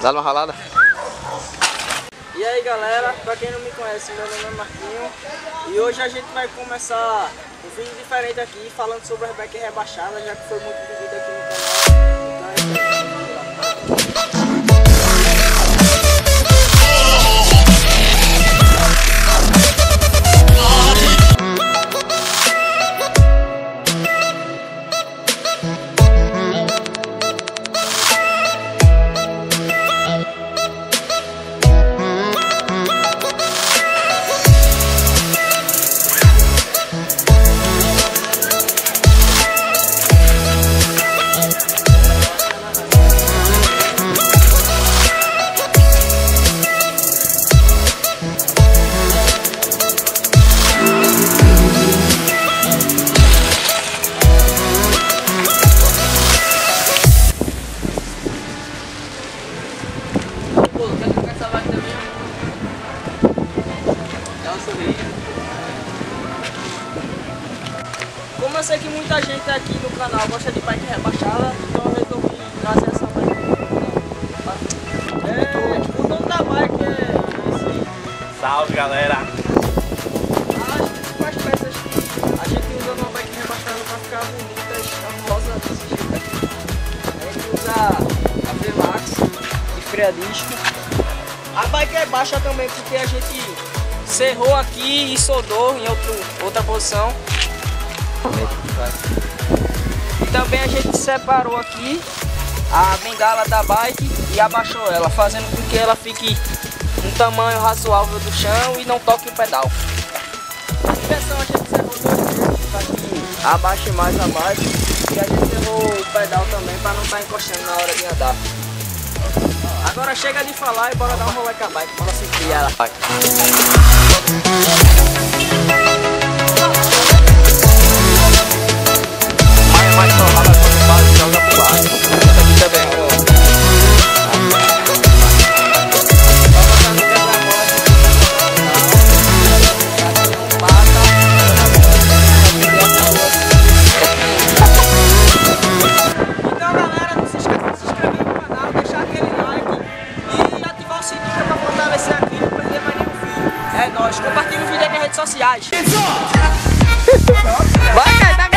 Dá uma ralada. E aí galera, pra quem não me conhece, meu nome é Marquinho E hoje a gente vai começar um vídeo diferente aqui Falando sobre as bikes rebaixadas, já que foi muito pedido aqui no canal Então é Pô, quer tocar essa vaca também? Dá um sorriso. Como eu sei que muita gente aqui no canal gosta de bike rebaixada, então eu resolvi trazer essa bike aqui. É, o dono da bike é esse Salve galera! As principais peças que a gente usa numa bike rebaixada para ficar bonitas, charmosa desse jeito aqui. A gente usa a disco. A bike é baixa também porque a gente serrou aqui e soldou em outro, outra posição. E também a gente separou aqui a bengala da bike e abaixou ela, fazendo com que ela fique um tamanho razoável do chão e não toque o pedal. A direção a gente serrou duas vezes para que abaixe mais a bike e a gente serrou o pedal também para não estar encostando na hora de andar. Chega de falar e bora dar um rolê com a bike, bora sentir ela. Mais, Nóis, compartilha o vídeo nas redes sociais. Vai, cara,